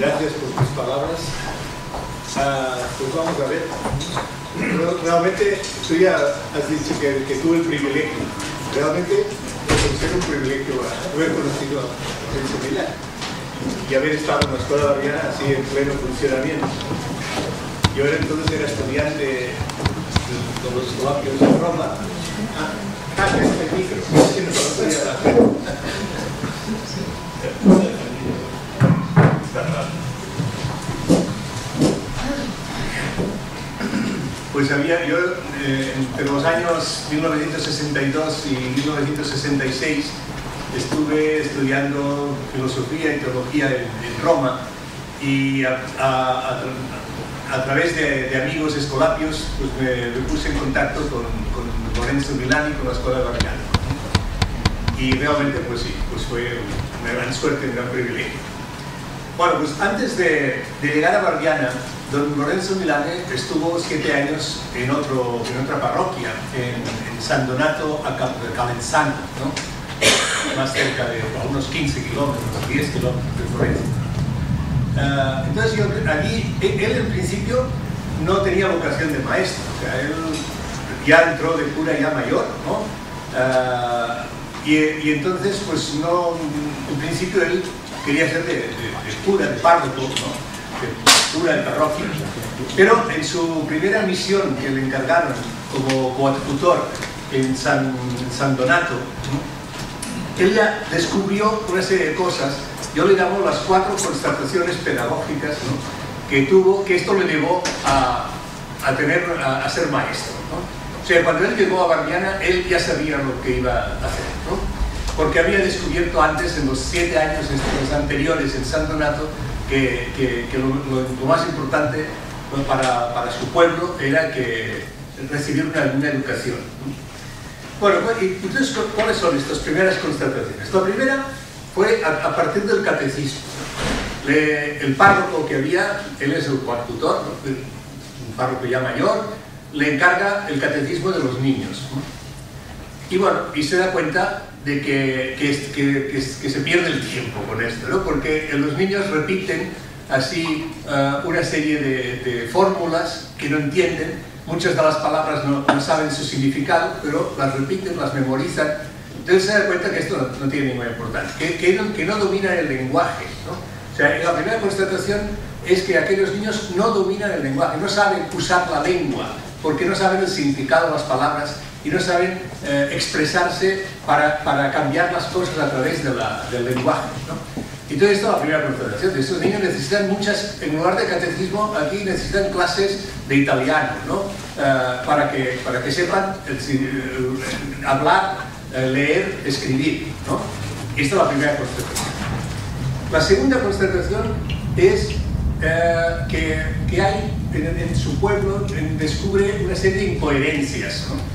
gracias por tus palabras. Ah, pues vamos a ver. Realmente tú ya has dicho que, tuve el privilegio. Realmente considero un privilegio haber conocido a Lorenzo Milán y haber estado en la escuela barriana así en pleno funcionamiento. Yo era entonces era estudiante de los escolapios de Roma. Ah, ah es el micro. Es que no conocía la Pues había yo eh, entre los años 1962 y 1966 estuve estudiando filosofía y teología en, Roma y a, través de, amigos escolapios pues me, puse en contacto con, Lorenzo Milani, con la Escuela Barriana. Y realmente pues sí, pues fue una gran suerte, un gran privilegio. Bueno, pues antes de, llegar a Barriana, don Lorenzo Milane estuvo siete años en, otro, en otra parroquia, en, San Donato a Calenzano, ¿no? más cerca de unos 15 kilómetros, 10 kilómetros de Florencia. Ah, entonces yo, allí, e, él en principio no tenía vocación de maestro, o sea, él ya entró de cura ya mayor, ¿no? Ah, y, entonces, pues no, en principio él quería ser de, cura, de párroco, ¿no? de cura de parroquia. Pero en su primera misión que le encargaron como coadjutor en San, San Donato, ella descubrió una serie de cosas, yo le llamo las cuatro constataciones pedagógicas que tuvo, que esto le llevó a, a tener, a, ser maestro. O sea, cuando él llegó a Barbiana, él ya sabía lo que iba a hacer, porque había descubierto antes, en los siete años anteriores en San Donato, que, que, lo, más importante para, para, su pueblo era que recibir una, una educación. Bueno, entonces, ¿cuáles son estas primeras constataciones? La primera fue a, partir del catecismo. el párroco que había, él es el tutor, un párroco ya mayor, le encarga el catecismo de los niños. Y bueno, y se da cuenta de que, que, se pierde el tiempo con esto, ¿no? porque los niños repiten así eh, una serie de, de fórmulas que no entienden muchas de las palabras no, saben su significado, pero las repiten, las memorizan. Entonces se da cuenta que esto no, tiene ninguna importancia, que, que, no, que, dominan el lenguaje. ¿no? O sea, la primera constatación es que aquellos niños no dominan el lenguaje, no saben usar la lengua, porque no saben el significado de las palabras y no saben eh, expresarse para, para, cambiar las cosas a través de la, del lenguaje. ¿no? Y todo esto es la primera constatación. Estos niños necesitan muchas, en lugar de catecismo, aquí necesitan clases de italiano, ¿no? Eh, para, que, para que sepan hablar, eh, leer, escribir, ¿no? Esta es la primera constatación. La segunda constatación es eh, que, que, hay en, su pueblo, descubre una serie de incoherencias. ¿no?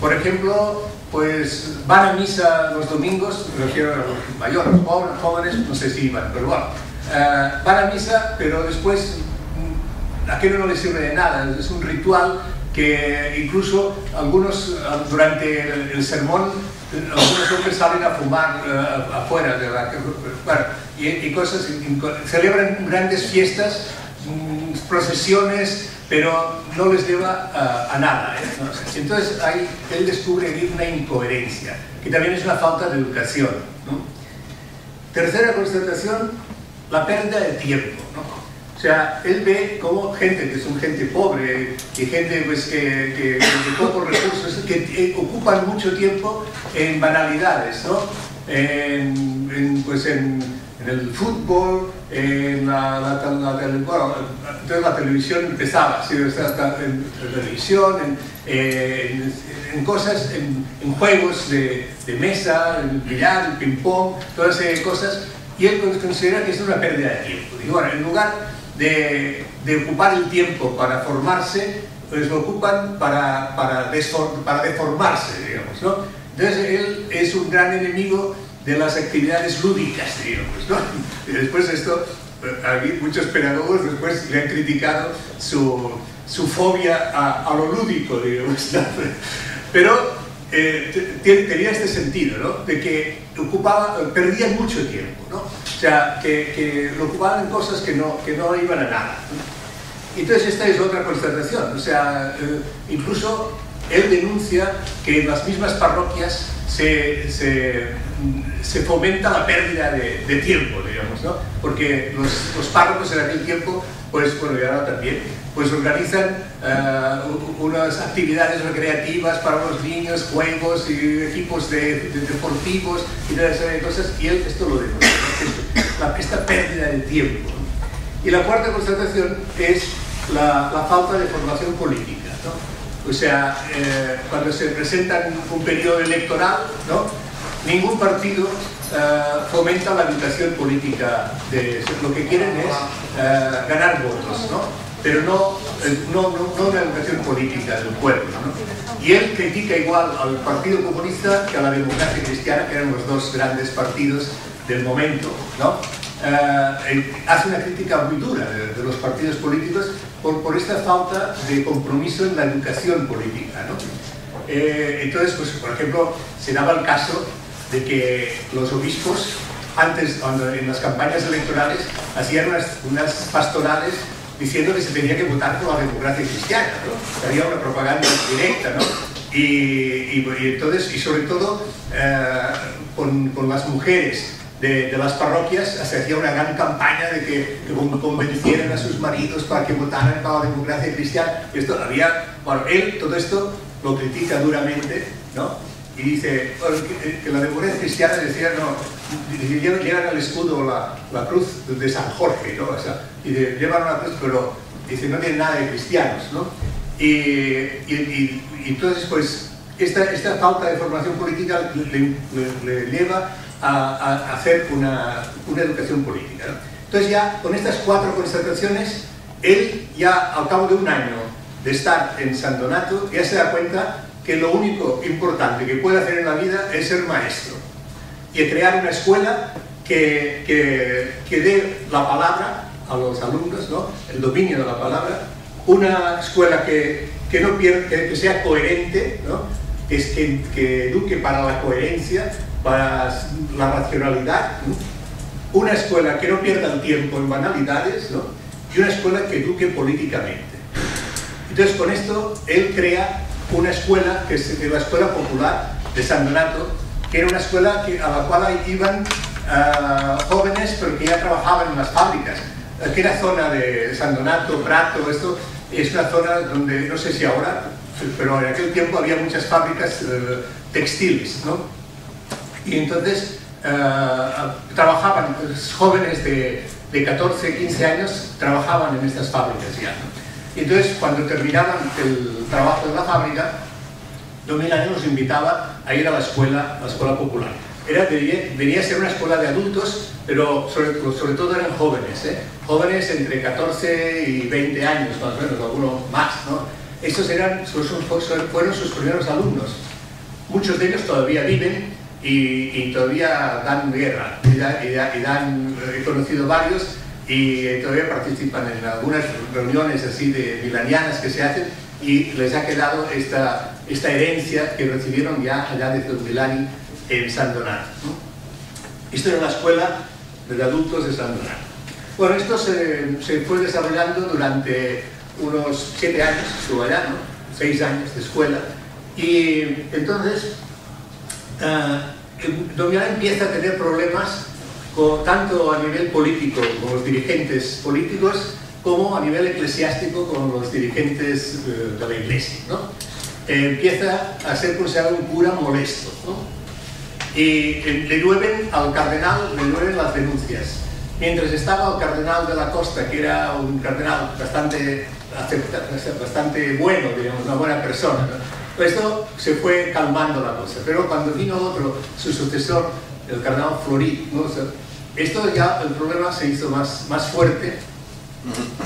Por ejemplo, pues van a misa los domingos, me refiero a los mayores, jóvenes, no sé si iban, pero bueno, eh, van a misa, pero después mm, aquello no les sirve de nada, es un ritual que incluso algunos durante el, sermón, algunos hombres salen a fumar eh, afuera de la... Bueno, y, cosas, celebran grandes fiestas, mm, procesiones, pero no les lleva a, nada. ¿eh? Entonces ahí él descubre una incoherencia, que también es una falta de educación. Tercera constatación, la pérdida de tiempo. O sea, él ve como gente que son gente pobre y gente pues, que, que, de pocos recursos, que eh, ocupan mucho tiempo en banalidades, ¿no? en, pues en en el fútbol, en la, la, entonces la televisión empezaba, ¿sí? en, televisión, en, cosas, en, juegos de, mesa, el billar, el ping-pong, todas esas cosas, y él considera que es una pérdida de tiempo. Y bueno, en lugar de, de ocupar el tiempo para formarse, pues lo ocupan para, para, para deformarse, digamos, ¿no? Entonces él es un gran enemigo de las actividades lúdicas, digamos, ¿no? Y después esto, aquí muchos pedagogos después le han criticado su, su fobia a, lo lúdico, digamos, ¿no? Pero eh, tenía este sentido, ¿no? De que ocupaba, perdía mucho tiempo, ¿no? O sea, que, que lo ocupaban en cosas que no, que no iban a nada. Entonces esta es otra constatación. O sea, eh, incluso él denuncia que en las mismas parroquias se, se, se fomenta la pérdida de, tiempo, digamos, ¿no? Porque los, los párrocos en aquel tiempo, pues, bueno, y ahora también, pues organizan uh, unas actividades recreativas para los niños, juegos y equipos de, de deportivos y toda esa de cosas, y esto lo denuncia, ¿no? esta pérdida de tiempo. Y la cuarta constatación es la, falta de formación política. ¿no? O sea, eh, cuando se presenta un periodo electoral, ¿no? Ningún partido eh, fomenta la educación política. De, lo que quieren es eh, ganar votos, ¿no? pero no, no, no, no, una educación política del pueblo. ¿no? Y él critica igual al Partido Comunista que a la democracia cristiana, que eran los dos grandes partidos del momento. ¿no? Eh, hace una crítica muy dura de, de los partidos políticos por, por, esta falta de compromiso en la educación política. ¿no? Eh, entonces, pues, por ejemplo, se daba el caso de que los obispos, antes, en las campañas electorales, hacían unas, unas, pastorales diciendo que se tenía que votar por la democracia cristiana, había una propaganda directa, ¿no? Y, y, y, entonces, y sobre todo eh, con, con las mujeres de, de, las parroquias se hacía una gran campaña de que, convencieran a sus maridos para que votaran para la democracia cristiana. Esto había, bueno, él todo esto lo critica duramente, ¿no? Y dice que, que, la democracia cristiana decía, no, llevan al escudo la, la, cruz de San Jorge, ¿no? O sea, y de, llevan una cruz, pero dice, no tiene nada de cristianos, ¿no? Y, y, y entonces, pues, esta, esta falta de formación política le, le, le lleva a, a hacer una, una, educación política. ¿no? Entonces ya con estas cuatro constataciones, él ya al cabo de un año de estar en San Donato, ya se da cuenta que lo único importante que puede hacer en la vida es ser maestro y crear una escuela que, que, que dé la palabra a los alumnos, ¿no? el dominio de la palabra, una escuela que, que, no pierda, que, sea coherente, ¿no? que, que eduque para la coherencia, para la racionalidad, ¿no? una escuela que no pierda el tiempo en banalidades y una escuela que eduque políticamente. Entonces con esto él crea una escuela que es la Escuela Popular de San Donato, que era una escuela a la cual iban uh, jóvenes pero que ya trabajaban en las fábricas. Aquí era zona de San Donato, Prato, esto es una zona donde, no sé si ahora, pero en aquel tiempo había muchas fábricas uh, textiles, ¿no? Y entonces uh, trabajaban, los jóvenes de, de, 14, 15 años trabajaban en estas fábricas ya. ¿no? Y entonces cuando terminaban el trabajo de la fábrica, Dominani nos invitaba a ir a la escuela, a la escuela popular. Era, venía a ser una escuela de adultos, pero sobre, sobre todo eran jóvenes, ¿eh? jóvenes entre 14 y 20 años, más o menos, algunos más. ¿no? Estos eran, fueron sus primeros alumnos. Muchos de ellos todavía viven y, y todavía dan guerra, y, da, y, da, y dan, he conocido varios y todavía participan en algunas reuniones así de milanianas que se hacen y les ha quedado esta, esta herencia que recibieron ya allá desde Milani en San Donato. ¿no? Esto era la escuela de adultos de San Donato. Bueno, esto se, se fue desarrollando durante unos siete años, estuvo allá, ¿no? seis años de escuela, y entonces uh, empieza a tener problemas tanto a nivel político con los dirigentes políticos como a nivel eclesiástico con los dirigentes uh, de la iglesia. ¿no? Eh, empieza a ser considerado un cura molesto. ¿no? Y eh, le llueven al cardenal, le llueven las denuncias. Mientras estaba el cardenal de la Costa, que era un cardenal bastante, bastante bueno, digamos, una buena persona, ¿no? esto se fue calmando la cosa. Pero cuando vino otro, su sucesor, el cardenal Florí, ¿no? o sea, esto ya el problema se hizo más, más fuerte.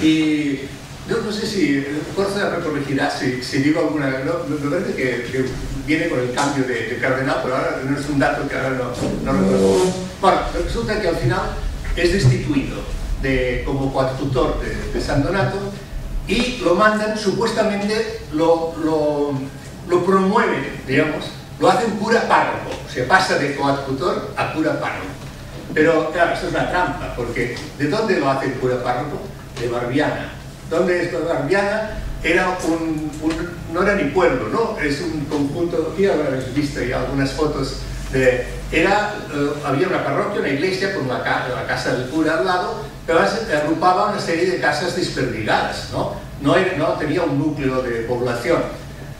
Y yo no sé si Corsa me corregirá si, si, digo alguna no, me parece que, que, viene con el cambio de, de, cardenal pero ahora no es un dato que ahora no, no recuerdo bueno, resulta que al final es destituido de, como coadjutor de, de San Donato y lo mandan supuestamente lo, lo, lo promueven digamos lo hacen cura párroco se pasa de coadjutor a cura párroco Pero claro, esto es una trampa, porque ¿de dónde lo hace el cura párroco? De Barbiana. ¿Dónde es Barbiana? Era un, no era ni pueblo, ¿no? Es un conjunto, aquí habéis visto ya algunas fotos de... Era, eh, había una parroquia, una iglesia con la, casa del cura al lado, pero agrupaba una serie de casas desperdigadas, ¿no? No, tenía un núcleo de población.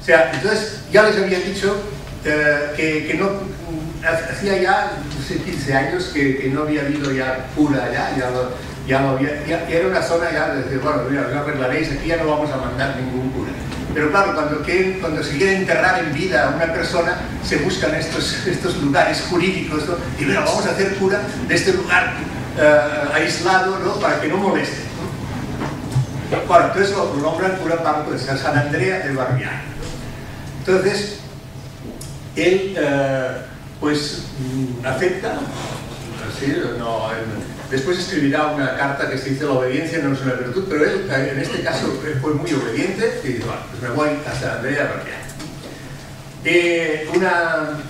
O sea, entonces ya les había dicho que, que, no, hacía ya no sé, 15 años que, que, no había habido ya cura ya, ya, ya, no había, ya, era una zona ya de decir, bueno, mira, lo arreglaréis, aquí ya no vamos a mandar ningún cura. Pero claro, cuando, cuando se quiere enterrar en vida a una persona, se buscan estos, estos lugares jurídicos, ¿no? y bueno, vamos a hacer cura de este lugar uh, aislado, ¿no? Para que no moleste. ¿no? Bueno, entonces lo nombran cura párroco de San Andrea de Barbiana. Entonces, él, uh, pues, acepta, no, Después escribirá una carta que se dice la obediencia no es una virtud, pero él en este caso fue muy obediente y dice, bueno, pues me voy hasta Andrea Barbiana. Eh, una,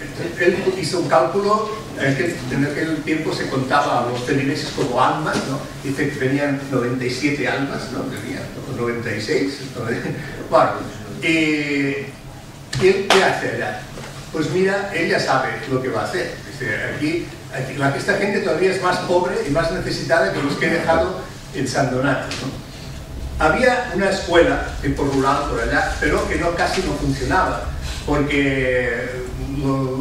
él hizo un cálculo, en aquel, en aquel tiempo se contaba a los feligreses como almas, dice que tenían 97 almas, ¿no? Tenían, 96. Bueno, eh, ¿y él qué hace allá? Pues mira, él ya sabe lo que va a hacer. Aquí la, esta gente todavía es más pobre y más necesitada que los que he dejado en San Donato. Había una escuela por rural por allá, pero que no, casi no funcionaba, porque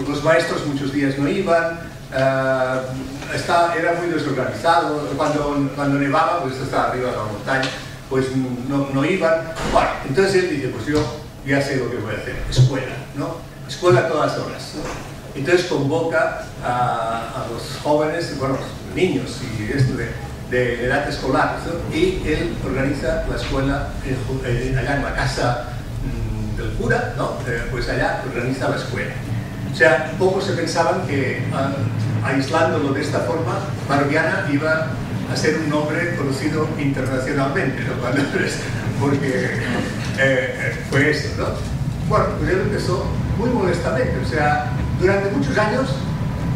los maestros muchos días no iban, uh, está, era muy desorganizado, cuando, cuando nevaba, pues está arriba de la montaña, pues no, no iban. Bueno, entonces él dice, pues yo ya sé lo que voy a hacer, escuela, ¿no? Escuela a todas horas. Entonces convoca a, los jóvenes, bueno, niños y esto de, de edad escolar, y él organiza la escuela allá en la casa mm, del cura, ¿no? Eh, pues allá organiza la escuela. O sea, pocos se pensaban que uh, aislándolo de esta forma, Barbiana iba a ser un nombre conocido internacionalmente, ¿no? porque eh, eh, fue eso, ¿no? Bueno, pues él empezó muy modestamente, o sea, durante muchos años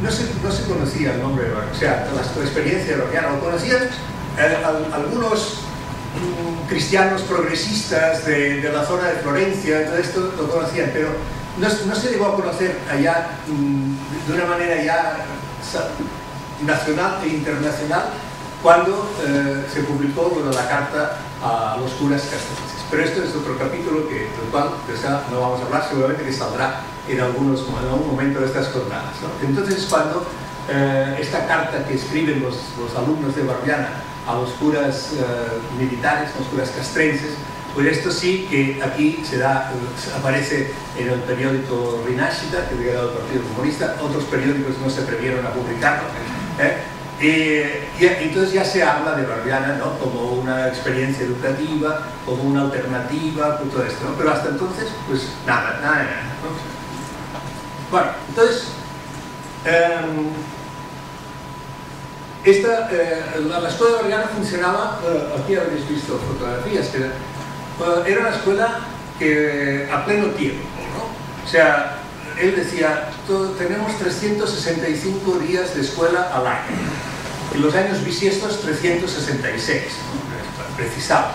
no se, no se conocía el nombre o sea, la, experiencia de lo conocían eh, algunos mm, cristianos progresistas de, la zona de Florencia, todo esto lo conocían, pero no, se llegó a conocer allá mm, de una manera ya nacional e internacional cuando eh, se publicó la carta a los curas castrenses. Pero esto es otro capítulo que, del cual no vamos a hablar, seguramente que saldrá en, algunos, en algún momento de estas jornadas. Entonces cuando eh, esta carta que escriben los, los, alumnos de Barbiana a los curas eh, militares, los curas castrenses, pues esto sí que aquí se da, aparece en el periódico Rinascita, que era el Partido Comunista, otros periódicos no se previeron a publicarlo. ¿eh? Y entonces ya se habla de Barbiana ¿no? como una experiencia educativa, como una alternativa, todo esto, ¿no? pero hasta entonces, pues nada, nada, nada. ¿no? Bueno, entonces, em, esta, eh, la, escuela de Barriana funcionaba, eh, aquí habéis visto fotografías, que era, eh, era una escuela que a pleno tiempo, ¿no? O sea, él decía, tenemos 365 días de escuela al año. En los años bisiestos 366, ¿no? precisado.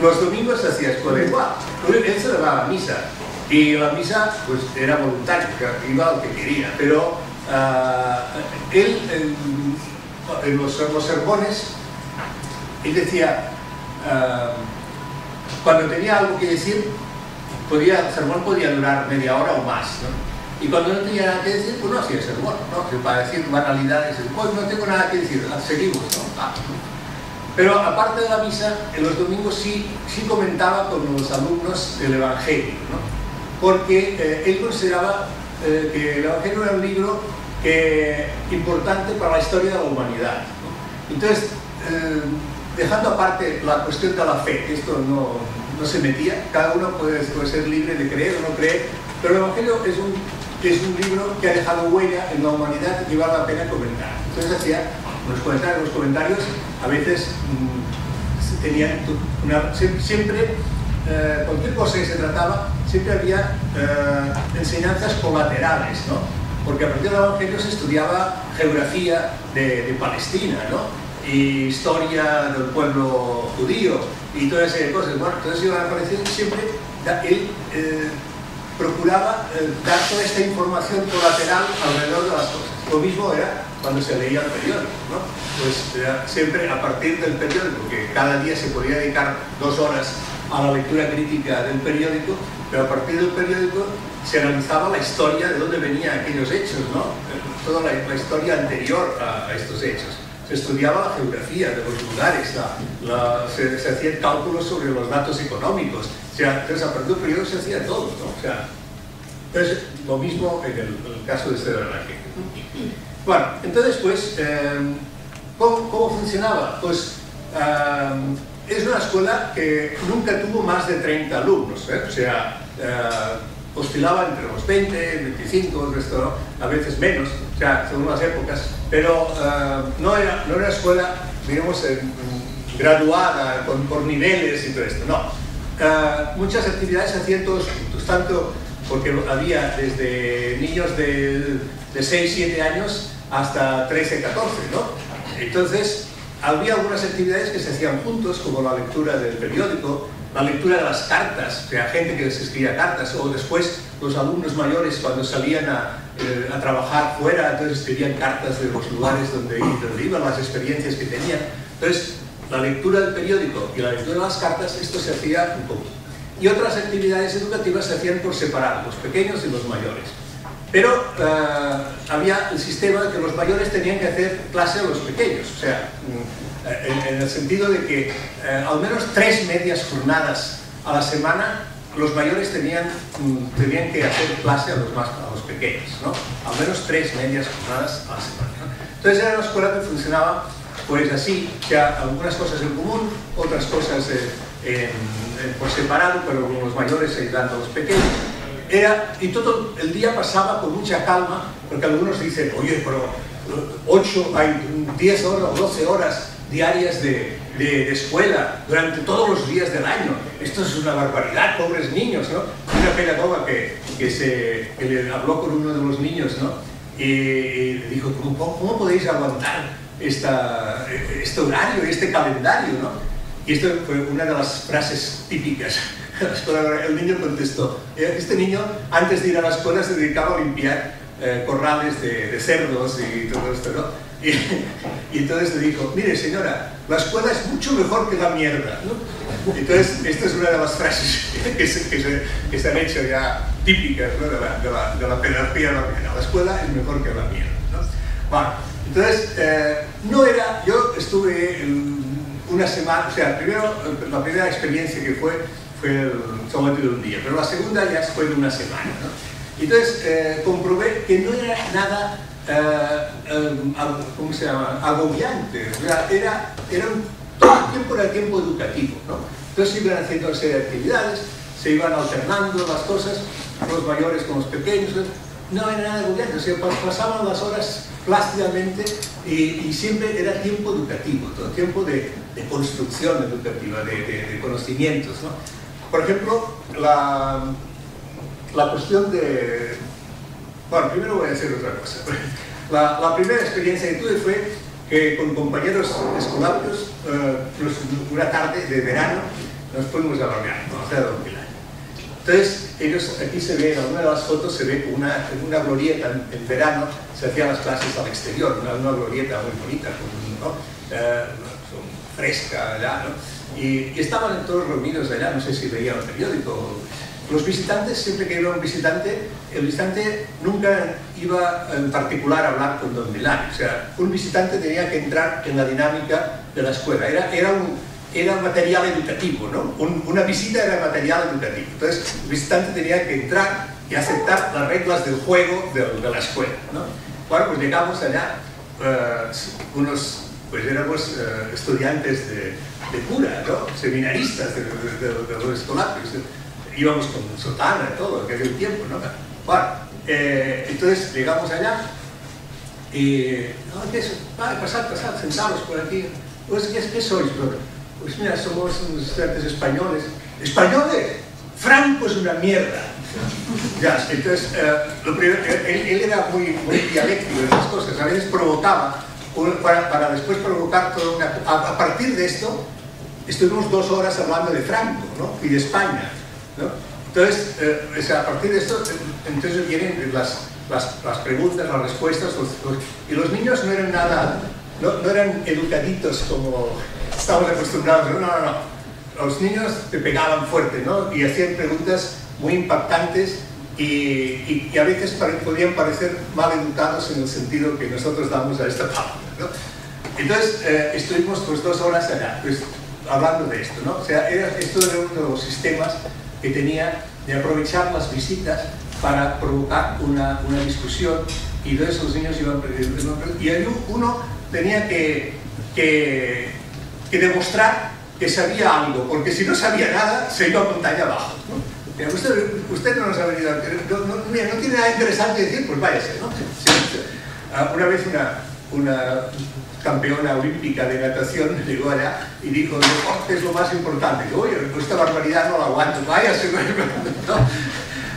los domingos hacía escuela igual. Él se daba a misa y la misa pues era voluntaria, iba lo que quería, pero uh, él en, los, los, sermones, él decía, uh, cuando tenía algo que decir, podía, el sermón podía durar media hora o más. Y cuando no tenía nada que decir, pues no hacía sermón, ¿no? Para decir banalidades, pues no tengo nada que decir, seguimos, ¿no? Ah, pero aparte de la misa, en los domingos sí, sí comentaba con los alumnos el Evangelio, ¿no? porque eh, él consideraba eh, que el Evangelio era un libro importante para la historia de la humanidad. Entonces, eh, dejando aparte la cuestión de la fe, que esto no, no se metía, cada uno puede, puede, ser libre de creer o no creer, pero el Evangelio es un, es un libro que ha dejado huella en la humanidad y que vale la pena comentar. Entonces hacía los comentarios, los comentarios a veces mmm, tenían siempre eh, cualquier cosa que se trataba, siempre había eh, enseñanzas colaterales, ¿no? porque a partir del Evangelio se estudiaba geografía de, Palestina, ¿no? y historia del pueblo judío y toda de cosas. Bueno, entonces iba apareciendo siempre, él eh, procuraba eh, dar toda esta información colateral alrededor de las cosas. Lo mismo era cuando se leía el periódico, ¿no? Pues siempre a partir del periódico, que cada día se podía dedicar dos horas a la lectura crítica del periódico, pero a partir del periódico se analizaba la historia de dónde venían aquellos hechos, ¿no? toda la, historia anterior a, estos hechos. Se estudiaba la geografía de los lugares, se, hacían cálculos sobre los datos económicos, o sea, entonces a partir del periodo se hacía todo, ¿no? O sea, entonces, lo mismo en el, caso de este relaje. Bueno, entonces, pues, eh, ¿cómo, funcionaba? Pues, eh, es una escuela que nunca tuvo más de 30 alumnos, ¿eh? o sea, oscilaba entre los 20, 25, a veces menos, o sea, según las épocas, pero no, era, no era escuela, digamos, graduada por niveles y todo esto, no. Muchas actividades se hacían todos juntos, tanto porque había desde niños de, de 6, 7 años hasta 13, 14, ¿no? Entonces, había algunas actividades que se hacían juntos, como la lectura del periódico, la lectura de las cartas, que gente que les escribía cartas, o después los alumnos mayores cuando salían a, eh, trabajar fuera, entonces escribían cartas de los lugares donde, donde, iban, las experiencias que tenían. Entonces, la lectura del periódico y la lectura de las cartas, esto se hacía un poco y otras actividades educativas se hacían por separado, los pequeños y los mayores. Pero eh, había el sistema de que los mayores tenían que hacer clase a los pequeños, o sea, mm, en, el sentido de que eh, al menos tres medias jornadas a la semana los mayores tenían, mm, tenían que hacer clase a los, más, a los pequeños, ¿no? al menos tres medias jornadas a la semana. Entonces era una escuela que funcionaba pues así, que algunas cosas en común, otras cosas eh, por separado, pero con los mayores ayudando a los pequeños. Era, y todo el día pasaba con mucha calma, porque algunos dicen, oye, pero 8, hay 10 horas o 12 horas diarias de, de, escuela durante todos los días del año. Esto es una barbaridad, pobres niños, ¿no? Una pedagoga que, que, se, que le habló con uno de los niños, ¿no? Y, le dijo, ¿cómo, cómo podéis aguantar esta, este horario, este calendario, ¿no? Y esto fue una de las frases típicas. El niño contestó, eh, este niño antes de ir a la escuela se dedicaba a limpiar eh, corrales de, cerdos y todo esto, ¿no? Y, entonces le dijo, mire señora, la escuela es mucho mejor que la mierda, ¿no? Entonces, esta es una de las frases que se, que se, han hecho ya típicas ¿no? de, la, de, la, de la pedagogía la escuela es mejor que la mierda, ¿no? Bueno, entonces, eh, no era, yo estuve una semana, o sea, primero, la primera experiencia que fue, fue solamente de un día, pero la segunda ya fue de una semana, ¿no? Entonces, eh, comprobé que no era nada, eh, ¿cómo se llama?, agobiante, o sea, era, era un, todo el tiempo era tiempo educativo, ¿no? Entonces iban haciendo una serie de actividades, se iban alternando las cosas, los mayores con los pequeños, no era nada agobiante, o sea, pasaban las horas plácidamente y, siempre era tiempo educativo, todo tiempo de, construcción educativa, de, conocimientos. ¿no? Por ejemplo, la, la, cuestión de... Bueno, primero voy a decir otra cosa. La, primera experiencia que tuve fue que con compañeros escolapios, eh, una tarde de verano, nos fuimos a dormir, a hacer dormir. Entonces, ellos, aquí se ve, en alguna de las fotos se ve una, una glorieta en, verano, se hacían las clases al exterior, una, una glorieta muy bonita, ¿no? Eh, fresca allá, ¿no? Y, estaban todos reunidos allá, no sé si veían el periódico. Los visitantes, siempre que iba un visitante, el visitante nunca iba en particular a hablar con Don Milán, o sea, un visitante tenía que entrar en la dinámica de la escuela, era, era un era material educativo, ¿no? una visita era material educativo. Entonces, el visitante tenía que entrar y aceptar las reglas del juego de, la escuela, ¿no? Bueno, pues llegamos allá, eh, unos, pues éramos eh, estudiantes de, cura, ¿no? Seminaristas de, los escolapios. Íbamos con sotana y todo, que aquel tiempo, ¿no? Bueno, eh, entonces llegamos allá y, no, ¿qué es? Vale, pasad, pasad, sentados por aquí. ¿qué, qué sois, brother? Pues mira, somos unos estudiantes españoles. ¿Españoles? Franco es una mierda. Ya, entonces, eh, lo primero, él, él, era muy, muy dialéctico en esas cosas, a veces provocaba, para, después provocar toda una... A, partir de esto, estuvimos dos horas hablando de Franco ¿no? y de España. ¿no? Entonces, eh, a partir de esto, entonces vienen las, las, preguntas, las respuestas, y los niños no eran nada, no eran educaditos como estamos acostumbrados, no, no, no. Los niños te pegaban fuerte, ¿no? Y hacían preguntas muy impactantes y, y, y, a veces pare, podían parecer mal educados en el sentido que nosotros damos a esta palabra. ¿no? Entonces eh, estuvimos pues dos horas allá, pues, hablando de esto. ¿no? O sea, era, esto era uno de los sistemas que tenía de aprovechar las visitas para provocar una, una discusión y entonces los niños iban y uno tenía que, que, demostrar que sabía algo, porque si no sabía nada, se iba a montaña abajo. Usted, no nos ha venido, no, no, no, tiene nada interesante decir, pues váyase, ¿no? Sí, una vez una, una campeona olímpica de natación llegó allá y dijo, oh, es lo más importante. Digo, oye, esta barbaridad no la aguanto, váyase.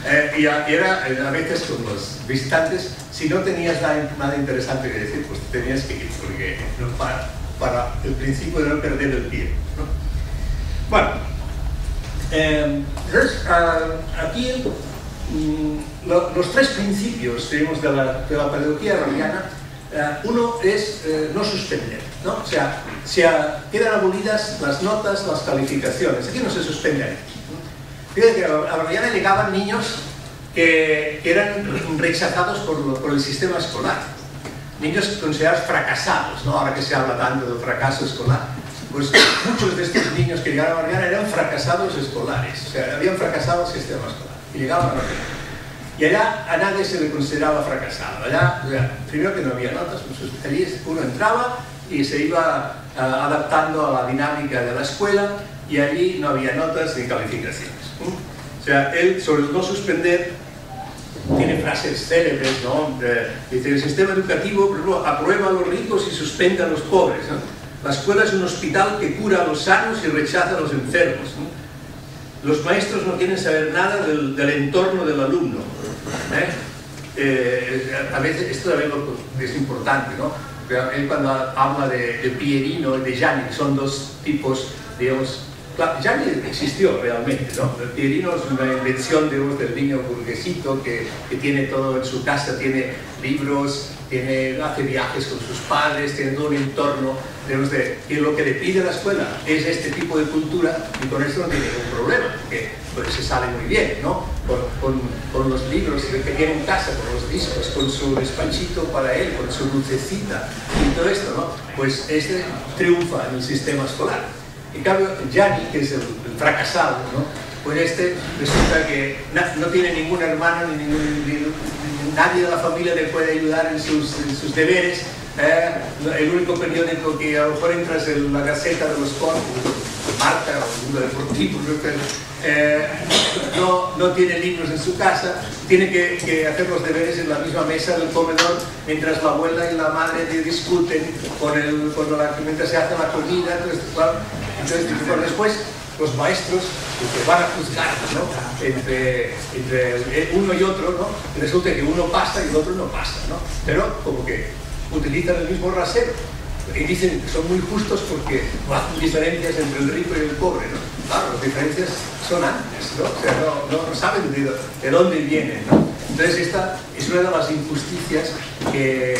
Eh, y, era a veces con los visitantes, si no tenías nada, nada interesante que decir, pues tenías que ir, porque no, para, para el principio de no perder el pie. ¿no? Bueno, eh, aquí mm, lo, los tres principios tenemos de la, de la pedagogía radiana, uh, uno es uh, no suspender, ¿no? o sea, se quedan abolidas las notas, las calificaciones, aquí no se suspenden. Fíjate que a Radiana llegaban niños que, que eran rechazados por, por, el sistema escolar, niños considerados fracasados, ¿no? ahora que se habla tanto del fracaso escolar pues muchos de estos niños que llegaron a Barriana eran fracasados escolares, o sea, habían fracasado el sistema escolar y llegaban a Barriana. Y allá a nadie se le consideraba fracasado. Allá, o sea, primero que no había notas, pues allí uno entraba y se iba uh, adaptando a la dinámica de la escuela y allí no había notas ni calificaciones. O sea, él, sobre no suspender, tiene frases célebres, ¿no? De, dice, el sistema educativo, aprueba a los ricos y suspende a los pobres, ¿no? La escuela es un hospital que cura a los sanos y rechaza a los enfermos. ¿no? Los maestros no quieren saber nada del, del entorno del alumno. ¿eh? Eh, a veces esto también es importante, ¿no? Él cuando habla de, de Pierino y de Gianni, son dos tipos, digamos, Gianni existió realmente, ¿no? Pierino es una invención, digamos, del niño burguesito que, que tiene todo en su casa, tiene libros, tiene, hace viajes con sus padres, tiene todo un entorno, de, y lo que le pide la escuela es este tipo de cultura y con eso no tiene ningún problema, porque pues, se sale muy bien, ¿no? Con, con, con, los libros que tiene en casa, con los discos, con su despachito para él, con su lucecita y todo esto, ¿no? Pues este triunfa en el sistema escolar. En cambio, Gianni, que es el, fracasado, ¿no? Pues este resulta que no tiene ningún hermano ni nadie de la familia le puede ayudar en sus, deberes. Eh, el único periódico que a lo mejor entras en la Gaceta de los Corpus, Marca o el Mundo Deportivo, eh, no, no, tiene libros en su casa, tiene que, hacer los deberes en la misma mesa del comedor mientras la abuela y la madre discuten con el, con la, mientras se hace la comida. Entonces, bueno, después los maestros van a juzgar entre, uno y otro, ¿no? resulta que uno pasa y el otro no pasa, ¿no? pero como que utilizan el mismo rasero y dicen que son muy justos porque no hacen diferencias entre el rico y el pobre. ¿no? Claro, las diferencias son antes, ¿no? O sea, no, no, saben de, de, dónde vienen. Entonces esta es una de las injusticias que,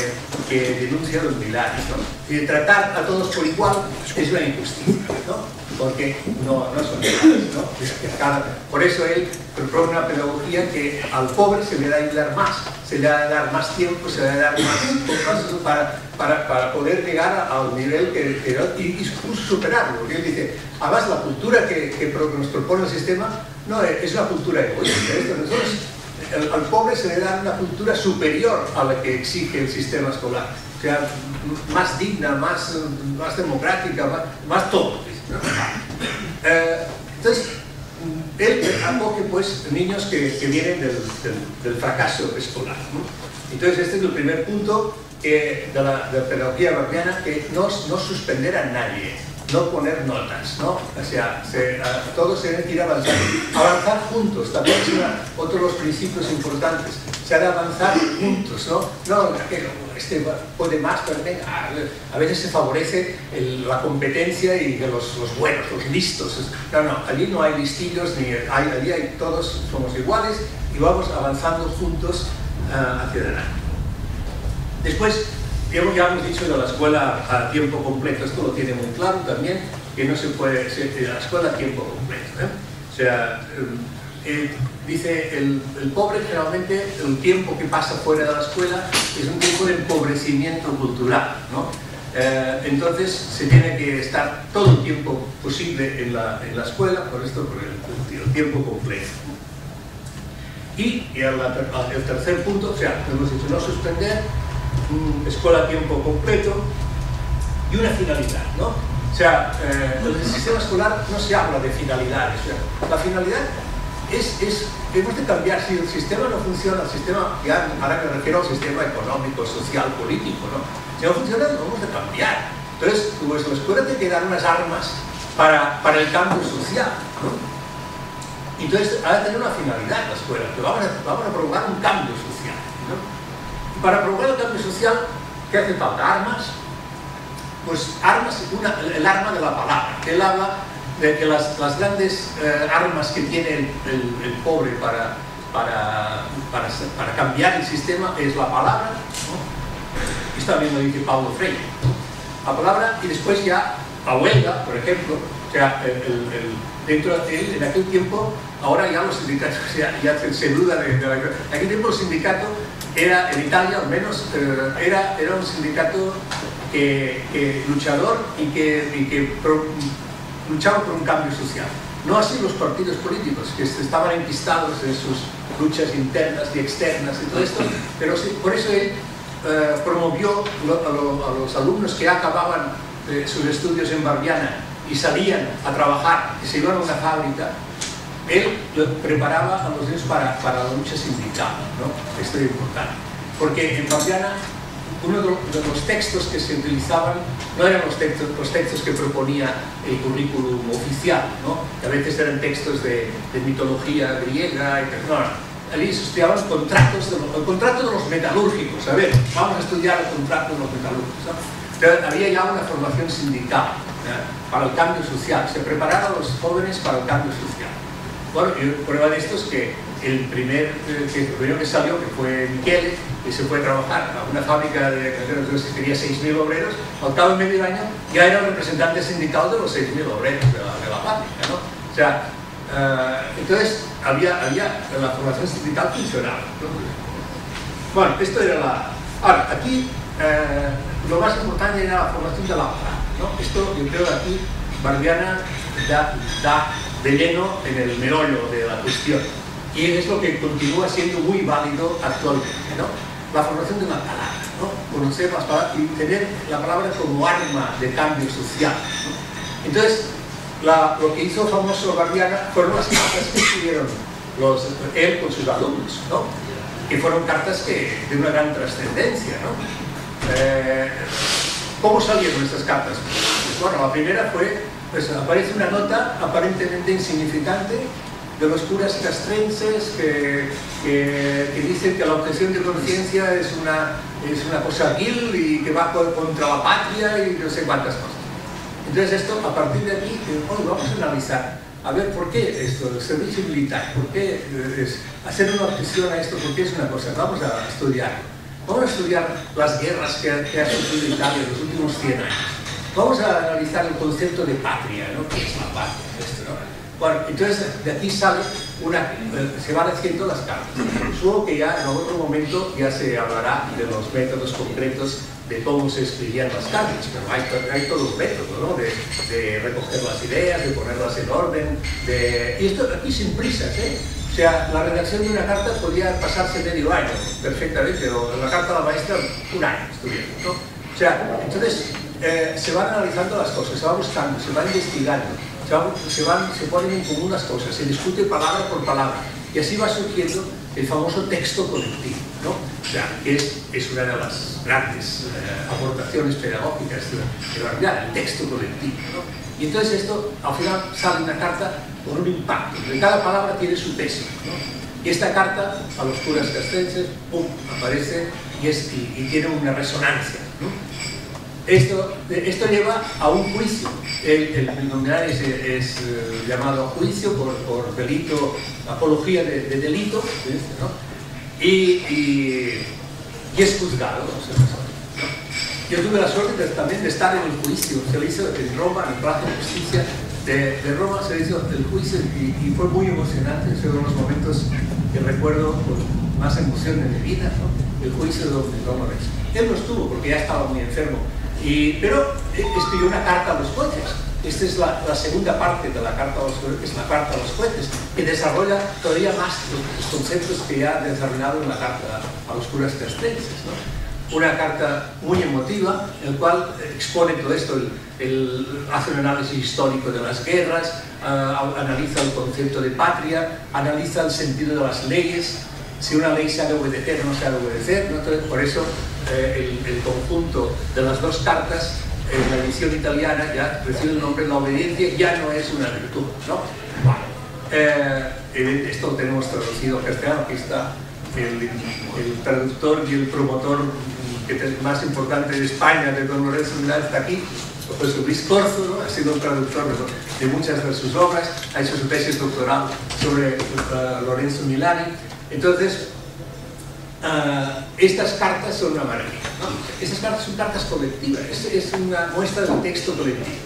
que denuncian los milagros. Y tratar a todos por igual es una injusticia. ¿no? Porque no, no son iguales, ¿no? Por eso él propone una pedagogía que al pobre se le da a ayudar más, se le da a dar más tiempo, se le da a dar más cosas para, para, para poder llegar al nivel que, que y incluso superarlo, porque él dice, además la cultura que, que nos propone el sistema no es una cultura egoísta, al, pobre se le da una cultura superior a la que exige el sistema escolar, o sea, más digna, más, más democrática, más todo. Eh, entonces, él acoge pues niños que, que vienen del, fracaso escolar. ¿no? Entonces, este es el primer punto que, de, la, pedagogía barbiana, que no, no suspender a nadie. no poner notas, ¿no? O sea, todos se deben ir avanzando. Avanzar juntos, también es otro de los principios importantes. Se ha de avanzar juntos, ¿no? No, este puede más, pero venga, a veces se favorece la competencia y los, los, buenos, los listos. No, no, allí no hay listillos, ni hay, allí hay, todos somos iguales y vamos avanzando juntos uh, hacia adelante. Después, ya hemos dicho de la escuela a tiempo completo, esto lo tiene muy claro también, que no se puede ser la escuela a tiempo completo. ¿eh? O sea, dice el, pobre generalmente el tiempo que pasa fuera de la escuela es un tiempo de empobrecimiento cultural. ¿no? Eh, entonces se tiene que estar todo el tiempo posible en la, en la escuela, por esto por el, el tiempo completo. Y, el, el tercer punto, o sea, hemos dicho no suspender, escuela a tiempo completo y una finalidad, ¿no? O sea, eh, en el sistema escolar no se habla de finalidades. la finalidad es, es, hemos de cambiar, si el sistema no funciona, el sistema, ya ahora me refiero al sistema económico, social, político, ¿no? Si no funciona, lo hemos de cambiar. Entonces, pues la escuela tiene que dar unas armas para, para el cambio social, ¿no? Entonces, ha de tener una finalidad la escuela, que vamos a, vamos a provocar un cambio social, ¿no? para promover el cambio social, ¿qué hace falta? Armas. Pues armas, una, el arma de la palabra. Él habla de que las, las grandes eh, armas que tiene el, el, pobre para, para, para, para, cambiar el sistema es la palabra. ¿no? Esto también lo dice Pablo Freire. La palabra y después ya la huelga, por ejemplo. O sea, el, dentro de en aquel tiempo, ahora ya los sindicatos ya, ya se, duda de, de la... En aquel tiempo el sindicato era, en Italia al menos, eh, era, era un sindicato que, luchador y que, luchaba por un cambio social. No así los partidos políticos, que estaban enquistados en sus luchas internas y externas y todo esto, pero por eso él eh, promovió a, los alumnos que acababan eh, sus estudios en Barbiana y salían a trabajar, que se iban a una fábrica, él preparaba a los niños para, para la lucha sindical, ¿no? Esto es importante. Porque en Pamplona uno de los textos que se utilizaban no eran los textos, los textos que proponía el currículum oficial, ¿no? que a veces eran textos de, mitología griega, y, no. Allí se estudiaban contratos de el contrato de los metalúrgicos. A ver, vamos a estudiar el contrato de los metalúrgicos. ¿no? había ya una formación sindical para el cambio social, se preparaban los jóvenes para el cambio social. Bueno, y prueba de esto es que el primer eh, que, primero que salió, que fue Michele, que se fue a trabajar a una fábrica de que tenía 6.000 obreros, al cabo de medio año ya era el representante sindical de los 6.000 obreros de la, fábrica. ¿no? O sea, uh, entonces había, había, la formación sindical funcionaba. ¿no? Bueno, esto era la... Ahora, aquí uh, lo más importante era la formación de la ¿no? Esto yo creo que aquí Barbiana da, da de lleno en el meollo de la cuestión. Y es lo que continúa siendo muy válido actualmente, ¿no? La formación de una palabra, ¿no? Conocer las palabras y tener la palabra como arma de cambio social. Entonces, lo que hizo famoso Barbiana fueron las cartas que escribieron los, él con sus alumnos, ¿no? que fueron cartas que, de una gran trascendencia. ¿no? Eh, ¿Cómo salieron estas cartas? Pues, bueno, la primera fue pues aparece una nota aparentemente insignificante de los curas castrenses que, que, dicen que la objeción de conciencia es una, es una cosa vil y que va contra la patria y no sé cuántas cosas. Entonces esto, a partir de aquí, vamos a analizar, a ver por qué esto, el servicio militar, por qué eh, hacer una objeción a esto, por qué es una cosa, vamos a estudiarlo. Vamos a estudiar las guerras que, que ha sufrido Italia en los últimos 100 años Vamos a analizar el concepto de patria, ¿no? ¿Qué es la patria? Bueno, entonces de aquí sale una, se van haciendo las cartas. Supongo que ya en otro momento ya se hablará de los métodos concretos de cómo se escribían las cartas, pero hay, hay todos los métodos, ¿no? De, de, recoger las ideas, de ponerlas en orden, de... y esto aquí sin prisas, ¿eh? O sea, la redacción de una carta podría pasarse medio año perfectamente, o la carta de la maestra un año estudiando, ¿no? O sea, entonces eh, se van analizando las cosas, se va buscando, se va investigando, se, van, se ponen en común las cosas, se discute palabra por palabra y así va surgiendo el famoso texto colectivo. ¿no? O sea, es, es una de las grandes eh, aportaciones pedagógicas de la realidad, el texto colectivo. Y entonces esto, al final, sale una carta con un impacto, porque cada palabra tiene su peso. Y esta carta, a los curas castrenses, ¡pum!, aparece y, es, y, tiene una resonancia. Esto, esto, lleva a un juicio. El, el es, es eh, llamado a juicio por, por, delito, apología de, de delito, y, y, es juzgado. ¿no? Yo tuve la suerte también de estar en el juicio, se lo hizo en Roma, en el de Justicia de, Roma, se hizo el juicio y, fue muy emocionante, es uno de los momentos que recuerdo con más emoción de mi vida, el juicio de Don Reyes. Él no estuvo porque ya estaba muy enfermo, y, pero escribió una carta a los jueces esta es la, segunda parte de la Carta a los Jueces, es la Carta a los Jueces, que desarrolla todavía más los conceptos que ya ha desarrollado en la Carta a los curas castrenses. ¿no? Una carta muy emotiva, en la cual expone todo esto, el, hace un análisis histórico de las guerras, uh, analiza el concepto de patria, analiza el sentido de las leyes, si una ley se ha de obedecer o no se ha de obedecer. ¿no? Entonces, por eso eh, el, el conjunto de las dos cartas en la edición italiana ya recibe el nombre la obediencia, ya no es una virtud, ¿no? Bueno, eh, esto tenemos traducido al castellano, aquí está el, el, traductor y el promotor que es más importante de España, de Don Lorenzo Milán, está aquí, pues Luis Corzo, ¿no? ha sido un traductor de muchas de sus obras, ha hecho su tesis doctoral sobre uh, Lorenzo Milani, entonces Uh, estas cartas son una maravilla. ¿no? Estas cartas son cartas colectivas, es, es, una muestra del texto colectivo.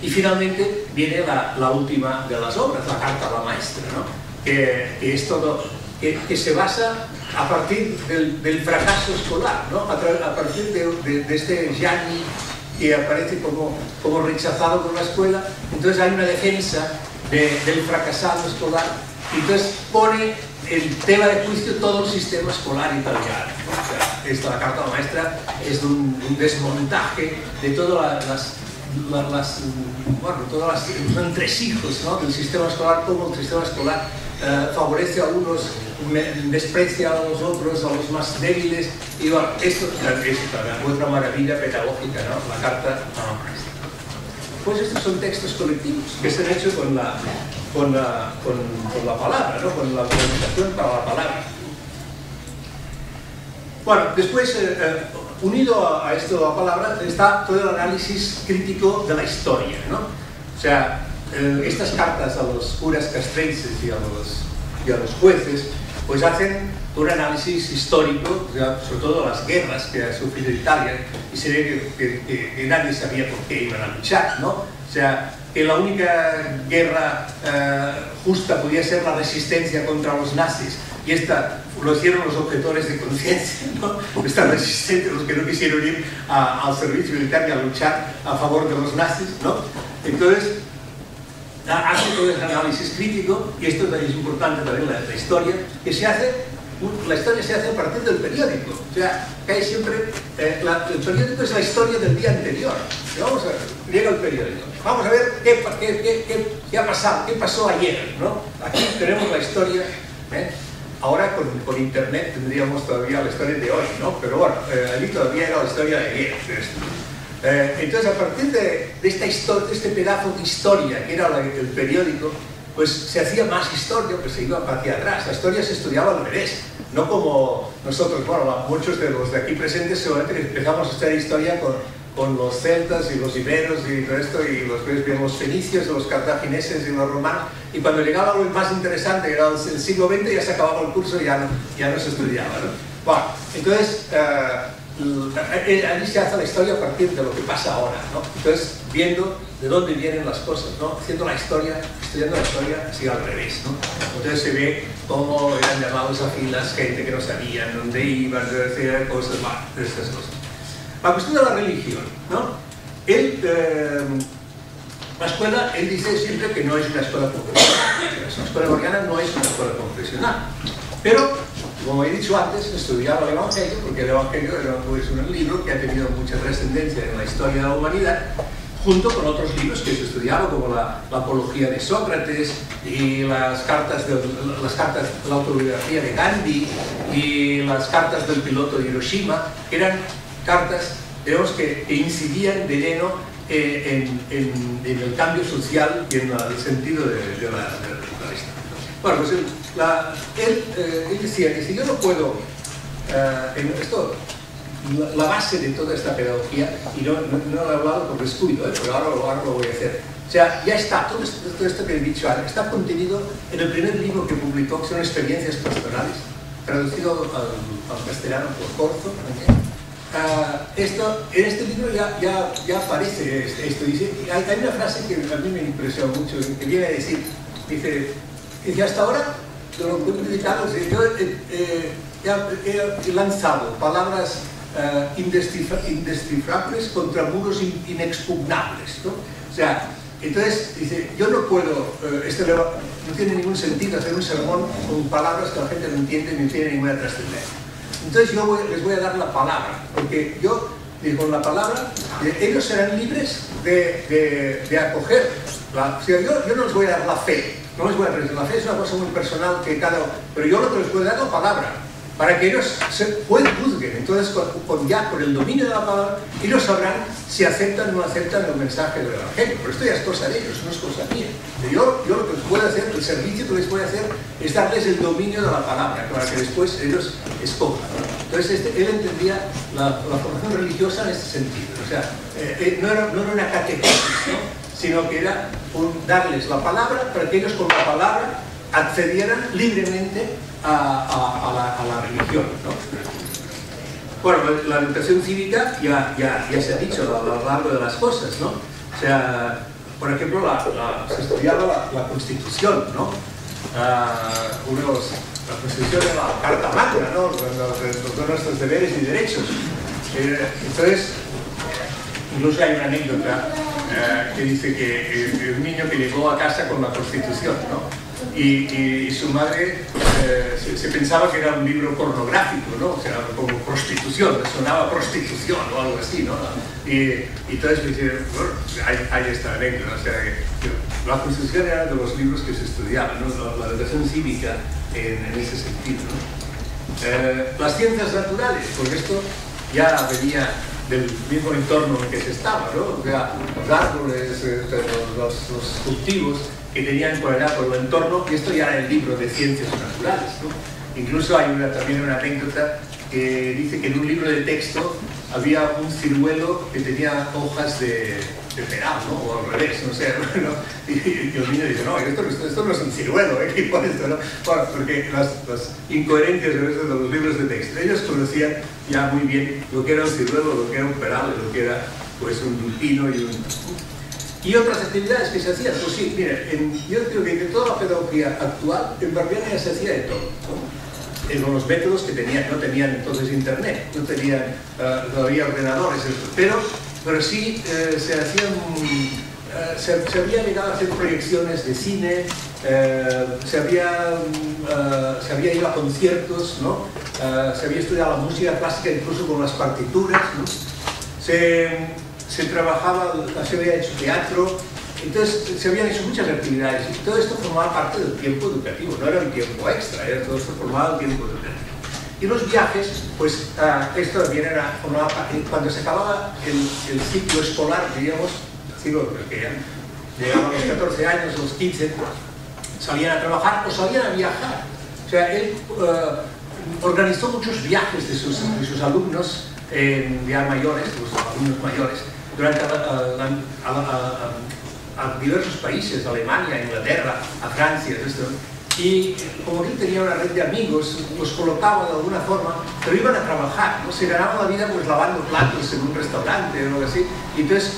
Y finalmente viene la, la, última de las obras, la carta a la maestra, ¿no? que, que, es todo, que, que, se basa a partir del, del fracaso escolar, ¿no? a, a, partir de, de, de este Gianni que aparece como, como rechazado por la escuela. Entonces hay una defensa del fracasado escolar entonces pone el tema de juicio todo el sistema escolar italiano. O sea, esta la carta maestra es un, desmontaje de todas las, las, bueno, todos los entresijos ¿no? del sistema escolar, cómo el sistema escolar eh, favorece a unos, desprecia a los otros, a los más débiles. Y bueno, esto es otra maravilla pedagógica, ¿no? la carta maestra. Pues estos son textos colectivos que se han hecho con la, con la, con, con la palabra, ¿no? con la comunicación para la palabra. Bueno, después, eh, eh, unido a, a, esto la palabra, está todo el análisis crítico de la historia. ¿no? O sea, eh, estas cartas a los curas castrenses y a los, y a los jueces, pues hacen un análisis histórico, sobre todo las guerras que ha sufrido Italia, y se ve que, que, que nadie sabía por qué iban a luchar, ¿no? O sea, que la única guerra eh, justa podía ser la resistencia contra los nazis y esta lo hicieron los objetores de conciencia, ¿no? resistencia, los que no quisieron ir a, al servicio militar y a luchar a favor de los nazis. ¿no? Entonces, hace todo ese análisis crítico y esto es importante también la, la historia, que se hace la historia se hace a partir del periódico. O sea, que hay siempre. Eh, la, el periódico es la historia del día anterior. Vamos a ver, llega el periódico. Vamos a ver qué, qué, qué, qué, ha pasado, qué pasó ayer. ¿no? Aquí tenemos la historia. ¿eh? Ahora con, con, internet tendríamos todavía la historia de hoy, ¿no? Pero bueno, eh, allí todavía era la historia de ayer. Eh, entonces, a partir de, de, esta historia, de este pedazo de historia que era la, el periódico, pues se hacía más historia, pues se iba hacia atrás. La historia se estudiaba al revés, no como nosotros, bueno, muchos de los de aquí presentes seguramente empezamos a estudiar historia con, con los celtas y los iberos y todo esto, y los, los fenicios, los cartagineses y los romanos, y cuando llegaba algo más interesante, era el, siglo XX, ya se acababa el curso y ya no, ya no se estudiaba. ¿no? Bueno, entonces, uh, allí se hace la historia a partir de lo que pasa ahora, ¿no? Entonces, viendo de dónde vienen las cosas, ¿no? Haciendo la historia, estudiando la historia así al revés, ¿no? Entonces se ve cómo eran llamados a filas gente que no sabían dónde iban, cosas, bueno, estas cosas. La cuestión de la religión, ¿no? Él, eh, la escuela, él dice siempre que no es una escuela confesional. La escuela borgiana no es una escuela confesional. Pero, como he dicho antes, estudiaba el Evangelio, porque el Evangelio es un libro que ha tenido mucha trascendencia en la historia de la humanidad, junto con otros libros que se estudiaban como la, Apología de Sócrates y las cartas, de, las cartas la autobiografía de Gandhi y las cartas del piloto de Hiroshima, eran cartas digamos, que, incidían de lleno eh, en, el cambio social y en el sentido de, la, de, Bueno, pues él, eh, él, decía que si yo no puedo, eh, en esto la, base de toda esta pedagogía, y no, no, lo he hablado por descuido, ¿eh? pero ahora, lo voy a hacer. O sea, ya está, todo esto, que he dicho ahora, está contenido en el primer libro que publicó, que son Experiencias Pastorales, traducido al, castellano por Corzo. Uh, esto, en este libro ya, ya, aparece esto. Dice, hay, una frase que a mí me impresionó mucho, que viene a decir, dice, hasta ahora, lo que he yo eh, he lanzado palabras uh, indescifrables contra muros inexpugnables. ¿no? O sea, entonces dice, yo no puedo, uh, este no tiene ningún sentido hacer un sermón con palabras que la gente no entiende ni tiene ninguna trascendencia. Entonces yo les voy a dar la palabra, porque yo digo la palabra, ellos serán libres de, de, acoger. O sea, yo, yo no les voy a dar la fe, no les voy a dar la fe, es una cosa muy personal que cada... Pero yo lo que les voy a dar la palabra para que ellos se juzguen. Entonces, con, ya por el dominio de la palabra, ellos sabrán si aceptan o no aceptan el mensaje del Evangelio. Pero esto ya es cosa de ellos, no es cosa mía. Yo, yo lo que les puedo hacer, el servicio que les puedo hacer, es darles el dominio de la palabra, para que después ellos escojan. Entonces, este, él entendía la, formación religiosa en ese sentido. O sea, eh, eh, no, era, no, era, una catequesis, sino que era darles la palabra para que ellos con la palabra accedieran libremente a, la, religión. Bueno, la educación cívica ya, ya, ya, se ha dicho a lo largo de las cosas, ¿no? O sea, por ejemplo, se estudiaba la, Constitución, ¿no? Uh, la Constitución de la Carta Magna, ¿no? Los, nuestros deberes y derechos. Eh, entonces, incluso hay una anécdota eh, que dice que un niño que llegó a casa con la Constitución, ¿no? Y, su madre eh, se, pensaba que era un libro pornográfico, ¿no? O sea, como prostitución, sonaba prostitución o algo así, ¿no? Y, entonces me dijeron, bueno, hay, esta anécdota, o sea, que, la Constitución era de los libros que se estudiaban, ¿no? La, educación cívica en, ese sentido, ¿no? Eh, las ciencias naturales, porque esto ya venía del mismo entorno en que se estaba, ¿no? O sea, los árboles, eh, los, los cultivos, que tenían por allá, por el entorno, y esto ya era el libro de ciencias naturales. ¿no? Incluso hay una, también una anécdota que dice que en un libro de texto había un ciruelo que tenía hojas de, de ¿no? o al revés, no sé, ¿no? y, y, el niño dice, no, esto, esto, no es un ciruelo, ¿eh? ¿Qué esto, no? Bueno, porque las, las, incoherencias de los libros de texto, ellos conocían ya muy bien lo que era un ciruelo, lo que era un peral, lo que era pues un pino y un, y otras actividades que se hacían, pues sí, miren, yo creo que en toda la pedagogía actual, en Barbiana se hacía de todo. ¿no? Con los métodos que tenían, no tenían entonces internet, no tenían todavía ordenadores, pero, pero sí eh, se hacían, se, se, había llegado a hacer proyecciones de cine, se, había, se había ido a conciertos, ¿no? se había estudiado la música clásica incluso con las partituras, se trabajaba, se había hecho teatro, entonces se habían hecho muchas actividades y todo esto formaba parte del tiempo educativo, no era un tiempo extra, era todo esto formaba el tiempo educativo. Y los viajes, pues uh, esto también era, formaba parte, cuando se acababa el, el ciclo escolar, diríamos, digo, que ya llegaban los 14 años, los 15, salían a trabajar o salían a viajar. O sea, él uh, organizó muchos viajes de sus, de sus alumnos eh, ya mayores, los alumnos mayores, durante a, diversos países, Alemania, Inglaterra, a Francia, esto, y como que tenía una red de amigos, los colocaba de alguna forma, pero iban a trabajar, ¿no? se ganaban la vida pues lavando platos en un restaurante o algo así, y entonces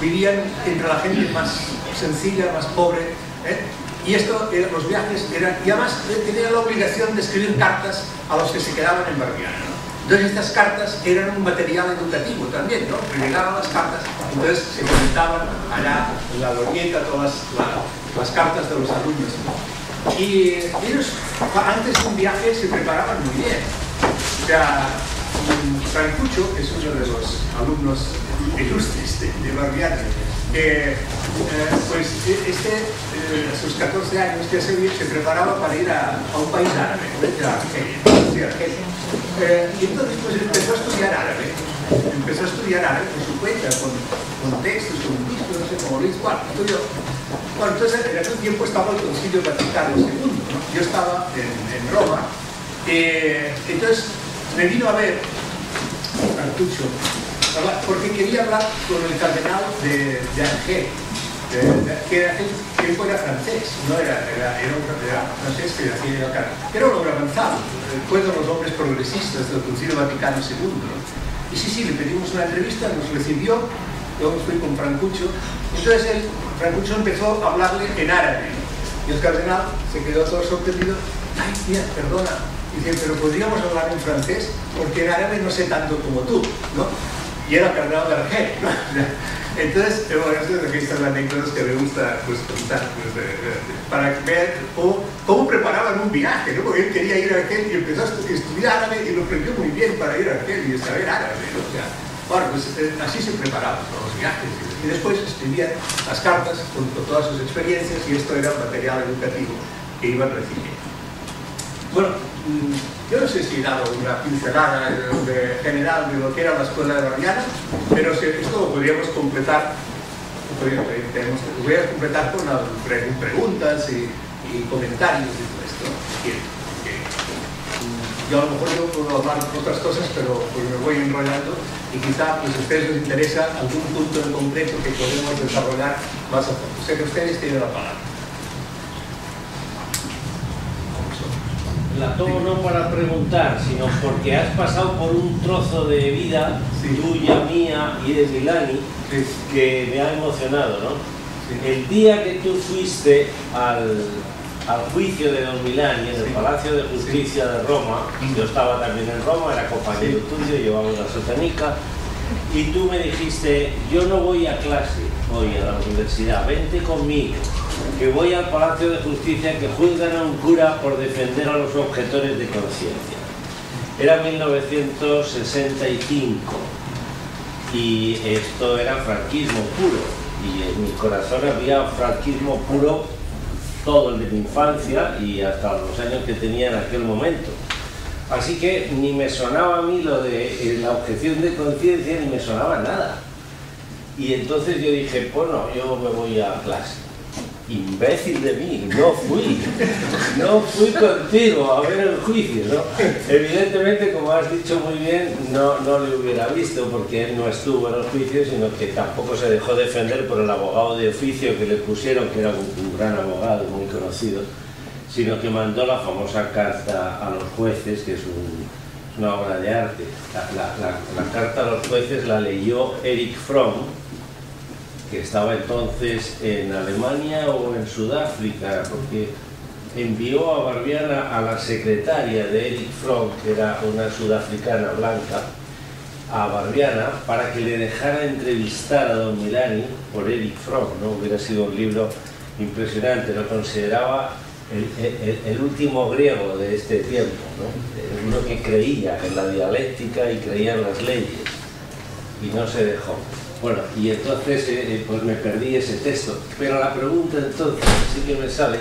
vivían entre la gente más sencilla, más pobre, ¿eh? y esto, eh, los viajes eran, y además tenían la obligación de escribir cartas a los que se quedaban en Barbiana. Entonces estas cartas eran un material educativo también, ¿no? llegaban las cartas, entonces se comentaban allá en la glorieta todas las, cartas de los alumnos. Y ellos antes de un viaje se preparaban muy bien. O sea, Francucho, es uno de los alumnos ilustres de, de eh, pues e-, este, eh, a sus 14 años, que se, se preparaba para ir a, a un país árabe, Argelia. Eh, y entonces pues empezó a estudiar árabe, empezó a estudiar árabe por su cuenta, con, con textos, con discos, no sé, como Luis Juan, estudió. Bueno, entonces en aquel tiempo estaba el Concilio Vaticano II, yo estaba en, en Roma, eh, entonces me vino a ver Artucho, porque quería hablar con el cardenal de, de que era aquel tiempo era francés, no era, era, un, francés que hacía acá. Era un hombre avanzado, fue de los hombres progresistas del Concilio Vaticano II. Y sí, sí, le pedimos una entrevista, nos recibió, luego fui con Francucho, entonces él, Francucho empezó a hablarle en árabe, y el cardenal se quedó todo sorprendido, ay, tía, perdona, dice, pero podríamos hablar en francés, porque en árabe no sé tanto como tú, ¿no? Y era cardenal de Argel. ¿no? Entonces, bueno, estas son las anécdotas que me gusta pues, contar, pues, para ver cómo, preparaban un viaje, ¿no? porque él quería ir a Argel y empezó a estudiar árabe y lo aprendió muy bien para ir a Argel y saber árabe. ¿no? O sea, bueno, pues eh, así se preparaban los viajes. Y después escribían las cartas con todas sus experiencias y esto era material educativo que iban recibiendo. Bueno, yo no sé si he dado una pincelada general de lo que era la escuela de Barriana, pero si esto lo podríamos completar, tenemos, lo voy a completar con preguntas y, comentarios y todo esto. Que, que, yo a lo mejor yo puedo hablar de otras cosas, pero pues me voy enrollando y quizá pues, a ustedes les interesa algún punto en concreto que podemos desarrollar más a fondo. Sé que ustedes tienen la palabra. La tomo no para preguntar, sino porque has pasado por un trozo de vida Sí. tuya, mía y de Milani Sí. que me ha emocionado, ¿no? Sí. El día que tú fuiste al, al juicio de Don Milani en el. Palacio de Justicia de Roma, yo estaba también en Roma, era compañero tuyo, llevamos la sotanica, y tú me dijiste, yo no voy a clase hoy a la universidad, vente conmigo, que voy al Palacio de Justicia que juzgan a un cura por defender a los objetores de conciencia. Era 1965 y esto era franquismo puro y en mi corazón había franquismo puro todo el de mi infancia y hasta los años que tenía en aquel momento. Así que ni me sonaba a mí lo de eh, la objeción de conciencia ni me sonaba nada. Y entonces yo dije, bueno, yo me voy a clase. Imbécil de mí, no fui, no fui contigo a ver el juicio, ¿no? Evidentemente, como has dicho muy bien, no, no le hubiera visto porque él no estuvo en el juicio, sino que tampoco se dejó defender por el abogado de oficio que le pusieron, que era un, gran abogado, muy conocido, sino que mandó la famosa carta a los jueces, que es un, una obra de arte. La, la carta a los jueces la leyó Eric Fromm, que estaba entonces en Alemania o en Sudáfrica, porque envió a Barbiana a la secretaria de Eric Fromm, que era una sudafricana blanca, a Barbiana para que le dejara entrevistar a Don Milani por Eric Fromm, ¿no? Hubiera sido un libro impresionante, lo consideraba el, último griego de este tiempo, ¿no? uno que creía en la dialéctica y creía en las leyes, y no se dejó. Bueno, y entonces eh, pues me perdí ese texto. Pero la pregunta entonces, sí que me sale,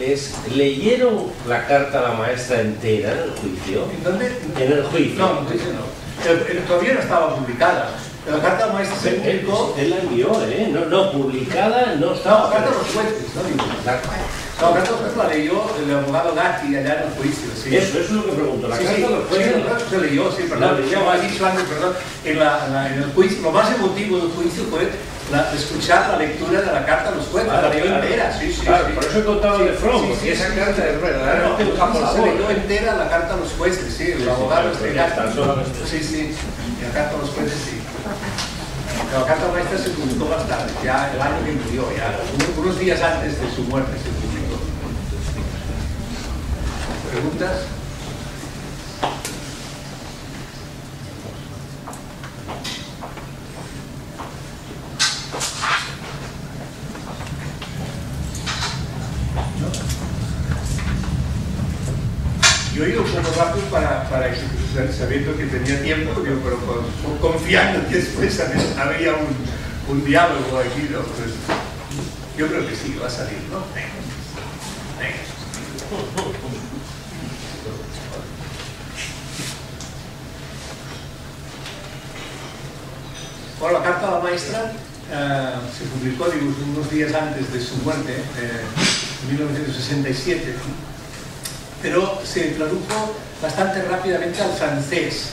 es, ¿leyeron la carta a la maestra entera en el juicio? ¿En dónde? En el juicio. No, en juicio no. Eh, eh, Todavía no estaba publicada. La carta maestra se Él, publicó. él la envió, ¿eh? No, no, publicada no No, estaba. la carta de los jueces, no No, la carta de los jueces la leyó el abogado Gatti allá en el juicio, sí. Eso, eso es lo que pregunto. La Sí, carta sí, de los sí, la se leyó, sí, perdón. Yo ha dicho antes, perdón, en, la, la- en el juicio, lo más emotivo del juicio fue la- escuchar la lectura de la carta a los jueces, Claro, la leyó claro. entera, sí, sí. Claro, sí. por eso he contado de Fromm, porque esa carta es verdaderamente un campo se leyó entera la carta a los jueces, sí, el Sí, sí, abogado este ya Gatti. Sí, sí, la carta a los jueces, sí. La carta maestra se publicó más tarde, ya el año que murió, ya unos- unos días antes de su muerte se publicó. ¿Preguntas? Yo he ido un poco para, para sabiendo que tenía tiempo, pero con- confiando que después había un, un diálogo aquí, ¿no? Pues, yo creo que sí, va a salir, ¿no? Venga. Venga. Bueno, la la eh, se publicó digamos, unos días antes de su muerte, eh, en 1967, pero se tradujo bastante rápidamente al francés.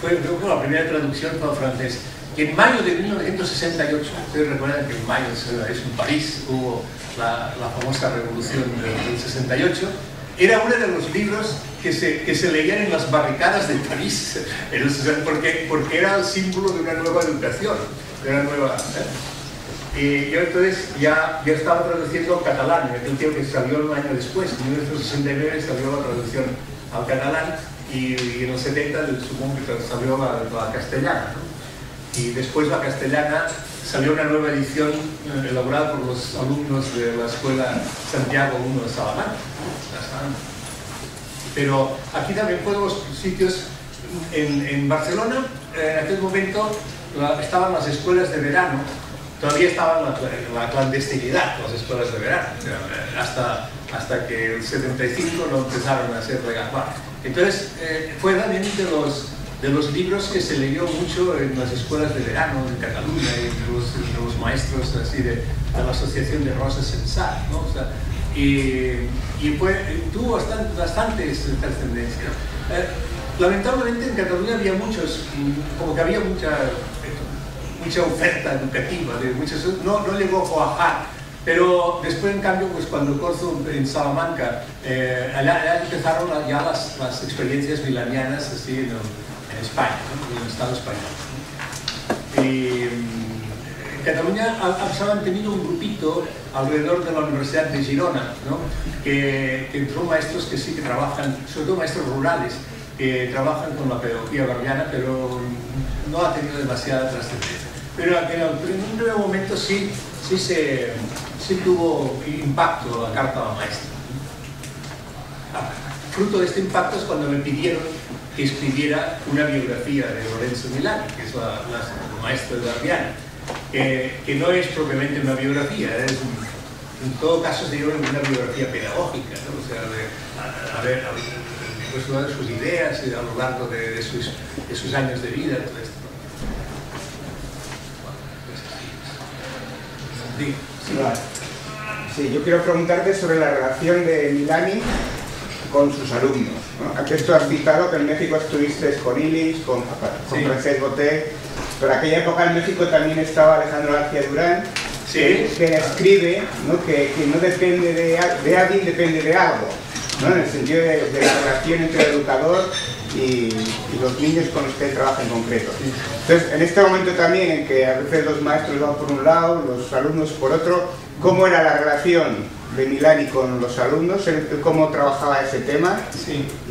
Fue, creo que la primera traducción fue al francés. Y en mayo de 1968, ustedes recuerdan que en mayo es en París, hubo la, famosa revolución del 68, era uno de los libros que se, que se leían en las barricadas de París, porque, porque era el símbolo de una nueva educación, de una nueva... ¿eh? Y yo entonces ya, ya estaba traduciendo al catalán, en aquel tiempo que salió un año después, en 1969 salió la traducción al catalán y, en los 70 supongo que salió la, la castellana. Y después la castellana salió una nueva edición eh, elaborada por los alumnos de la Escuela Santiago I de Salamanca. Pero aquí también los sitios, en, Barcelona, en aquel momento estaban las escuelas de verano, todavía estaban la, la, clandestinidad, las escuelas de verano, hasta, hasta que el 75 no empezaron a ser legal. Entonces, eh, fue también de los de los libros que se leyó mucho en las escuelas de verano de Cataluña y de los, maestros así de, la Asociación de Rosas Sensat, ¿no? y, y tuvo bastante, bastantes trascendencia. Eh, lamentablemente en Cataluña había muchos, como que había mucha, mucha oferta educativa, de muchos, no, no llegó a cuajar pero después, en cambio, pues cuando corzo en Salamanca, eh, empezaron ya las, las experiencias milanianas así, en España, en el Estado español. Y, en Cataluña se ha mantenido un grupito alrededor de la Universidad de Girona, ¿no? que, que, maestros que sí que trabajan, sobre todo maestros rurales, que trabajan con la pedagogía barriana, pero no ha tenido demasiada trascendencia. Pero en un primer momento sí, sí, se, sí tuvo impacto la carta a la maestra. Ah, fruto de este impacto es cuando me pidieron que escribiera una biografía de Lorenzo Milani, que es la, maestra de Arriana, que, que, no es propiamente una biografía, es en todo caso sería una biografía pedagógica, ¿no? o sea, de, a, ver, pues, sus ideas a lo largo de, sus, de sus años de vida, todo esto. Sí, yo quiero preguntarte sobre la relación de Milani con sus alumnos. Aquí esto has citado que en México estuviste con Ilis, con, con Francesc Botet, pero en aquella época en México también estaba Alejandro García Durán, que, escribe Que, no depende de, de, alguien, depende de algo, ¿no? en el sentido de, la relación entre el educador y, los niños con los que él trabaja en concreto. Entonces, en este momento también en que a veces los maestros van por un lado, los alumnos por otro, ¿cómo era la relación de Milani con los alumnos, cómo trabajaba ese tema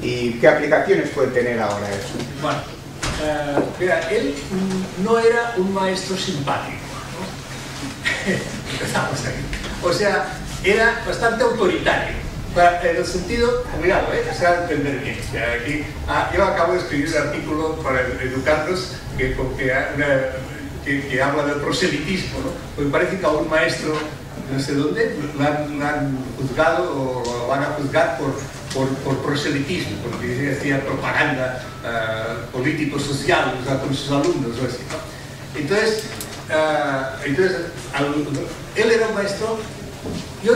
y qué aplicaciones puede tener ahora eso. Bueno, eh, mira, él no era un maestro simpático. Empezamos ahí. O sea, era bastante autoritario. En el sentido, cuidado, ¿eh? se va a entender bien. Aquí, ah, yo acabo de escribir un artículo para educarnos que, que, que, habla del proselitismo. ¿no? Pues parece que a un maestro no sé dónde, lo han, juzgado o lo van a juzgar por, por, proselitismo, porque hacía propaganda uh, político-social con sus alumnos o así. Entonces, uh, entonces él era un maestro, yo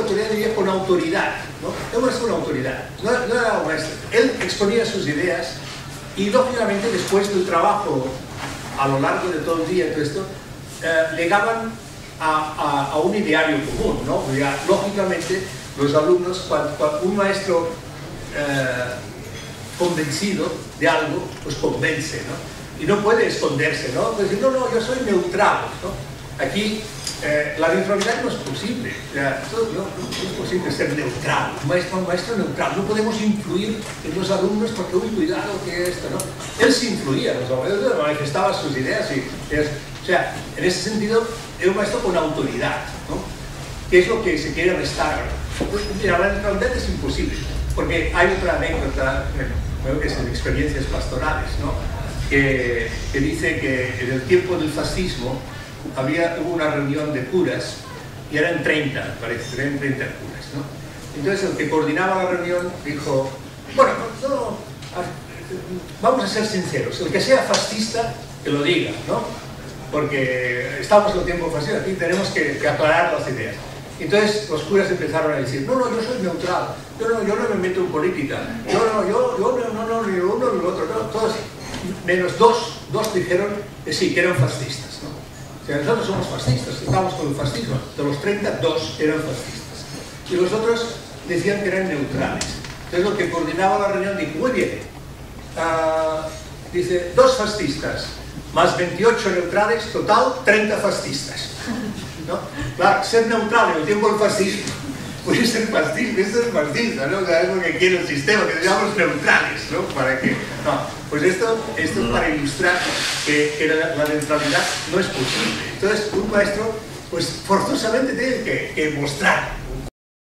autoridad diría con autoridad, ¿no? Era un maestro con autoridad, no, no era maestro. Él exponía sus ideas y lógicamente después del trabajo a lo largo de todo el día, todo esto, llegaban a, a, un ideario común, ¿no? lógicamente, los alumnos, cuando, un maestro eh, convencido de algo, pues convence, ¿no? Y no puede esconderse, ¿no? Pues no, no, yo soy neutral, ¿no? Aquí eh, la neutralidad no es posible, no, es posible ser neutral, maestro, maestro neutral, no podemos influir en los alumnos porque, uy, cuidado que esto, ¿no? Él sí influía, manifestaba sus ideas y, o sea, en ese sentido, era un maestro con autoridad, ¿no? ¿Qué es lo que se quiere restar? Pues, mira, la neutralidad es imposible, porque hay otra anécdota, creo que es en experiencias pastorales, ¿no? Que, que, dice que en el tiempo del fascismo había, hubo una reunión de curas y eran 30, parece, eran 30 curas, ¿no? Entonces el que coordinaba la reunión dijo, bueno, no, vamos a ser sinceros, el que sea fascista, que lo diga, ¿no? Porque estamos en el tiempo fascista, aquí tenemos que, aclarar las ideas. Entonces los curas empezaron a decir, no, no, yo soy neutral, yo no, yo no me meto en política, yo no, yo, yo no, no, no, uno ni el otro, no, todos, menos dos, dos dijeron que sí, que eran fascistas, sea, nosotros somos fascistas, estamos con el fascismo, de los 30, dos eran fascistas. Y los otros decían que eran neutrales. Entonces lo que coordinaba la reunión dijo, muy bien, uh, dice, dos fascistas, más 28 neutrales, total 30 fascistas. ¿no? Claro, ser neutral en el tiempo del fascismo, pues ser fascista, esto es fascista, ¿no? O sea, es lo que quiere el sistema, que seamos neutrales, ¿no? Para que, no, pues esto, esto es para ilustrar que, que la, la, neutralidad no es posible. Entonces, un maestro, pues forzosamente tiene que, que mostrar